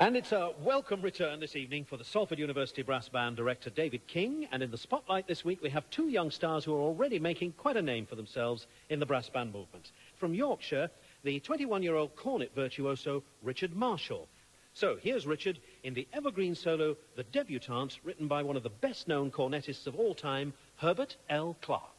And it's a welcome return this evening for the Salford University Brass Band director David King. And in the spotlight this week, we have two young stars who are already making quite a name for themselves in the brass band movement. From Yorkshire, the 21-year-old cornet virtuoso Richard Marshall. So here's Richard in the evergreen solo, The Debutante, written by one of the best-known cornetists of all time, Herbert L. Clarke.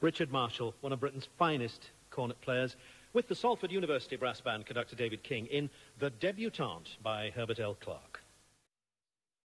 Richard Marshall, one of Britain's finest cornet players, with the Salford University Brass Band conductor David King in The Debutante by Herbert L. Clarke.